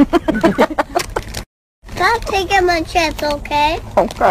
Stop taking my chips, okay? Okay.